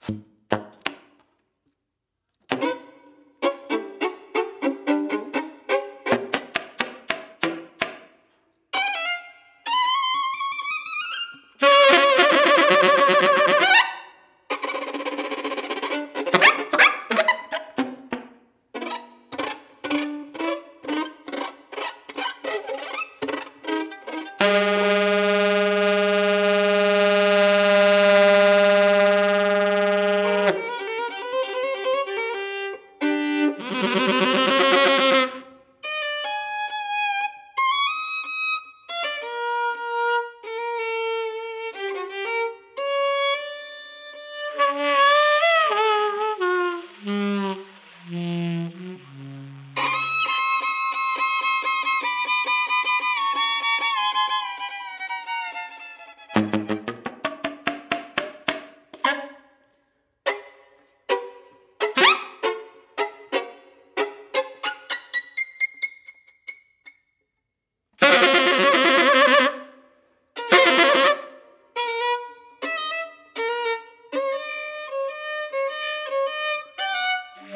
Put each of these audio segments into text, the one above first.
thank uh you -huh.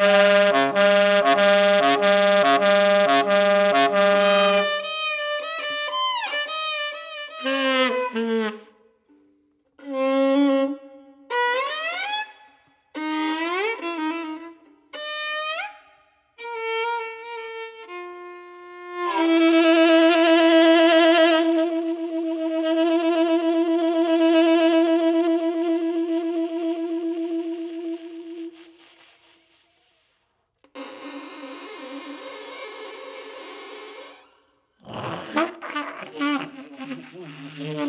Uh...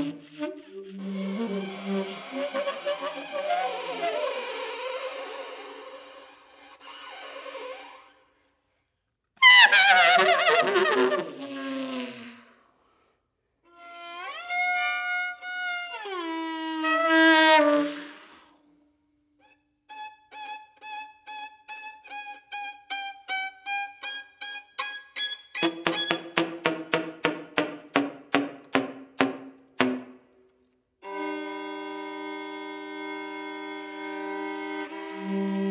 Mm-hmm. Amen.